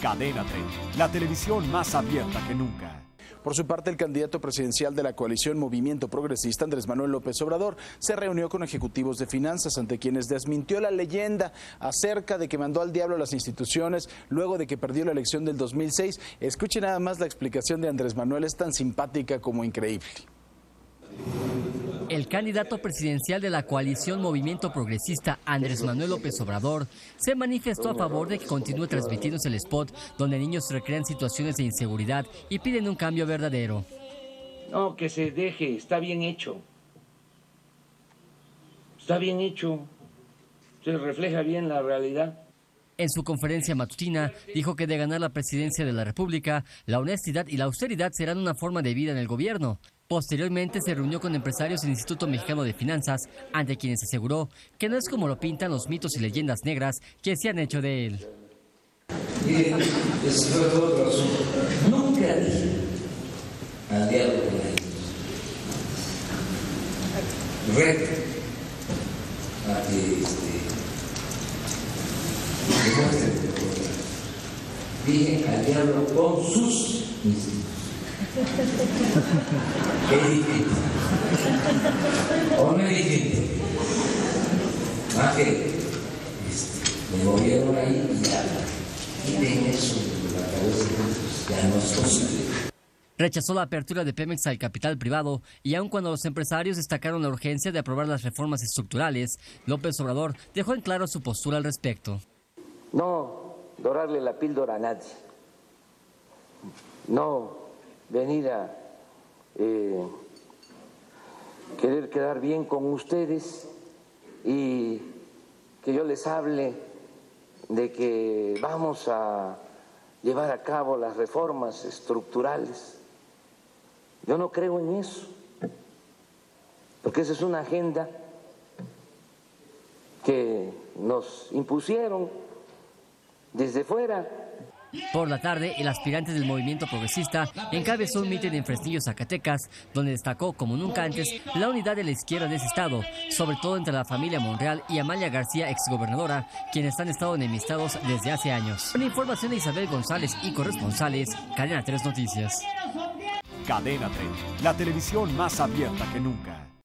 Cadena 30, la televisión más abierta que nunca. Por su parte, el candidato presidencial de la coalición Movimiento Progresista, Andrés Manuel López Obrador, se reunió con ejecutivos de finanzas ante quienes desmintió la leyenda acerca de que mandó al diablo a las instituciones luego de que perdió la elección del 2006. Escuche nada más la explicación de Andrés Manuel, es tan simpática como increíble. El candidato presidencial de la coalición Movimiento Progresista, Andrés Manuel López Obrador, se manifestó a favor de que continúe transmitiéndose el spot donde niños recrean situaciones de inseguridad y piden un cambio verdadero. No, que se deje, está bien hecho. Está bien hecho. Se refleja bien la realidad. En su conferencia matutina dijo que de ganar la presidencia de la República, la honestidad y la austeridad serán una forma de vida en el gobierno. Posteriormente se reunió con empresarios del Instituto Mexicano de Finanzas, ante quienes aseguró que no es como lo pintan los mitos y leyendas negras que se han hecho de él. Nunca dije al diablo con ellos. Dije al diablo con sus institutos. Es distinto. ¿O no es distinto? Más que me movieron ahí y ya. Quiten eso de la cabeza, ya no es posible. Rechazó la apertura de Pemex al capital privado y aun cuando los empresarios destacaron la urgencia de aprobar las reformas estructurales, López Obrador dejó en claro su postura al respecto. No dorarle la píldora a nadie. No venir a eh, querer quedar bien con ustedes y que yo les hable de que vamos a llevar a cabo las reformas estructurales. Yo no creo en eso, porque esa es una agenda que nos impusieron desde fuera. Por la tarde, el aspirante del movimiento progresista encabezó un mitin en Fresnillo, Zacatecas, donde destacó como nunca antes la unidad de la izquierda de ese estado, sobre todo entre la familia Monreal y Amalia García, exgobernadora, quienes han estado enemistados desde hace años. Una información de Isabel González y corresponsales, Cadena 3 Noticias. Cadena 30, la televisión más abierta que nunca.